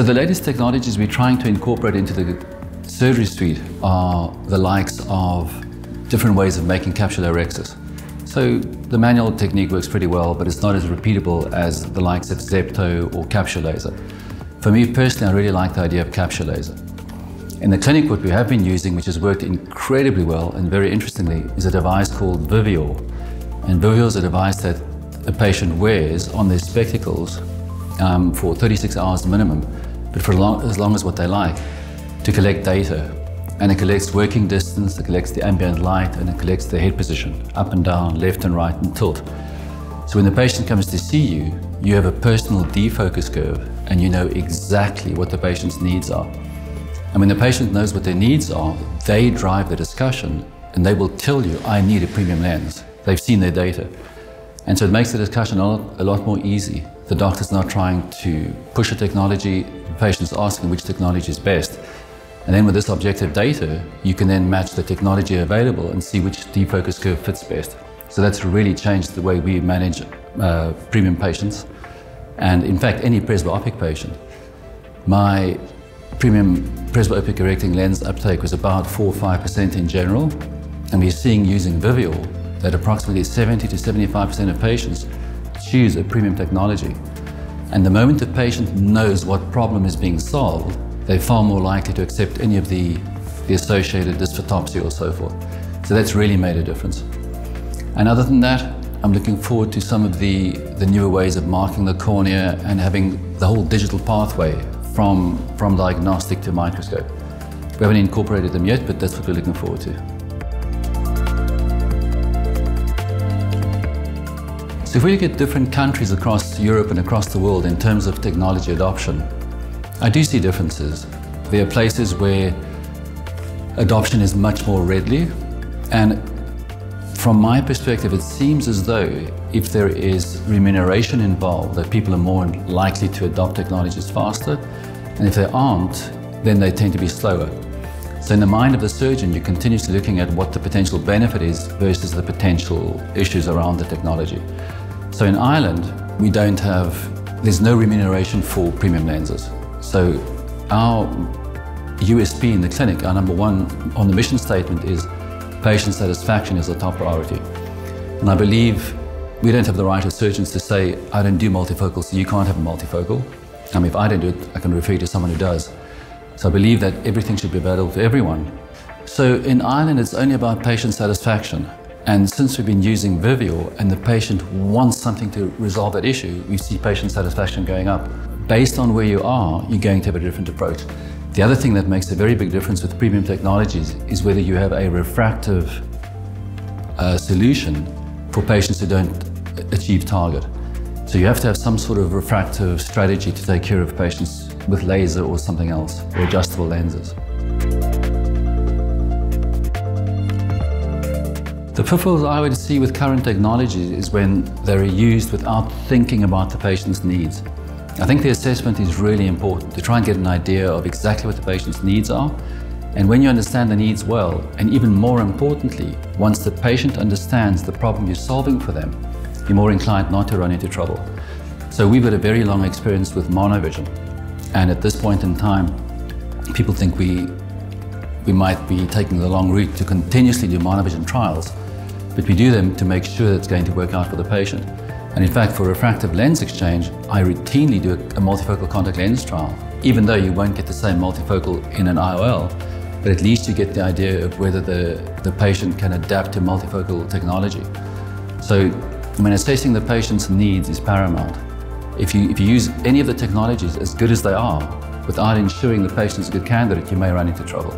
So the latest technologies we're trying to incorporate into the surgery suite are the likes of different ways of making capsulorhexis. So the manual technique works pretty well, but it's not as repeatable as the likes of Zepto or Capsulaser. For me personally, I really like the idea of Capsulaser. In the clinic, what we have been using, which has worked incredibly well and very interestingly, is a device called Vivior. And Vivior is a device that a patient wears on their spectacles um, for 36 hours minimum, but for long, as long as what they like, to collect data and it collects working distance, it collects the ambient light, and it collects the head position, up and down, left and right, and tilt. So when the patient comes to see you, you have a personal defocus curve, and you know exactly what the patient's needs are. And when the patient knows what their needs are, they drive the discussion, and they will tell you, I need a premium lens. They've seen their data. And so it makes the discussion a lot, a lot more easy. The doctor's not trying to push a technology, the patient's asking which technology is best. And then with this objective data, you can then match the technology available and see which defocus curve fits best. So that's really changed the way we manage uh, premium patients. And in fact, any presbyopic patient. My premium presbyopic correcting lens uptake was about 4 or 5% in general. And we're seeing using Vivior that approximately 70 to 75% of patients choose a premium technology. And the moment the patient knows what problem is being solved, they're far more likely to accept any of the, the associated dysphotopsia or so forth. So that's really made a difference. And other than that, I'm looking forward to some of the, the newer ways of marking the cornea and having the whole digital pathway from, from diagnostic to microscope. We haven't incorporated them yet, but that's what we're looking forward to. So if we look at different countries across Europe and across the world in terms of technology adoption, I do see differences. There are places where adoption is much more readily and from my perspective, it seems as though if there is remuneration involved, that people are more likely to adopt technologies faster. And if there aren't, then they tend to be slower. So in the mind of the surgeon, you're continuously looking at what the potential benefit is versus the potential issues around the technology. So in Ireland, we don't have, there's no remuneration for premium lenses. So our USP in the clinic, our number one on the mission statement is patient satisfaction is a top priority. And I believe we don't have the right as surgeons to say, I don't do multifocal, so you can't have a multifocal. I mean, if I don't do it, I can refer you to someone who does. So I believe that everything should be available for everyone. So in Ireland, it's only about patient satisfaction. And since we've been using Vivior and the patient wants something to resolve that issue, we see patient satisfaction going up based on where you are, you're going to have a different approach. The other thing that makes a very big difference with premium technologies is whether you have a refractive uh, solution for patients who don't achieve target. So you have to have some sort of refractive strategy to take care of patients with laser or something else, or adjustable lenses. The pitfalls I would see with current technologies is when they're used without thinking about the patient's needs. I think the assessment is really important to try and get an idea of exactly what the patient's needs are. And when you understand the needs well, and even more importantly, once the patient understands the problem you're solving for them, you're more inclined not to run into trouble. So we've had a very long experience with monovision. And at this point in time, people think we, we might be taking the long route to continuously do monovision trials, but we do them to make sure that it's going to work out for the patient. And in fact, for refractive lens exchange, I routinely do a multifocal contact lens trial, even though you won't get the same multifocal in an IOL, but at least you get the idea of whether the, the patient can adapt to multifocal technology. So when assessing the patient's needs is paramount. If you, if you use any of the technologies as good as they are, without ensuring the patient is a good candidate, you may run into trouble.